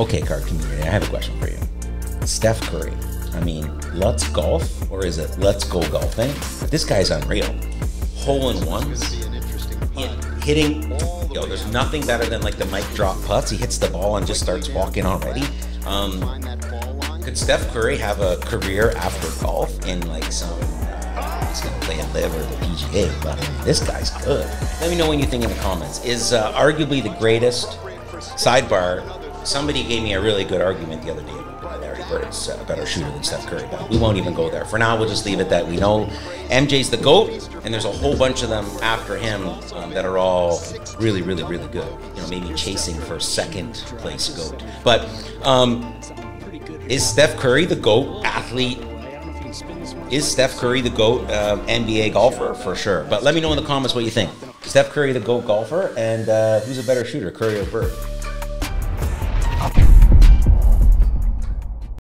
Okay, card community, I have a question for you. Steph Curry. I mean, let's golf or is it let's go golfing? This guy's unreal. Hole in ones, hitting. Yo, there's nothing better than like the mic drop putts. He hits the ball and just starts walking already. Um, could Steph Curry have a career after golf in like some? Uh, he's gonna play a LIV or the PGA, but this guy's good. Let me know what you think in the comments. Is uh, arguably the greatest sidebar. Somebody gave me a really good argument the other day about why Larry Bird's a better shooter than Steph Curry, but we won't even go there. For now, we'll just leave it that we know MJ's the GOAT, and there's a whole bunch of them after him um, that are all really, really, really good. You know, maybe chasing for second place GOAT. But um, is Steph Curry the GOAT athlete? Is Steph Curry the GOAT um, NBA golfer? For sure. But let me know in the comments what you think. Steph Curry the GOAT golfer, and uh, who's a better shooter, Curry or Bird?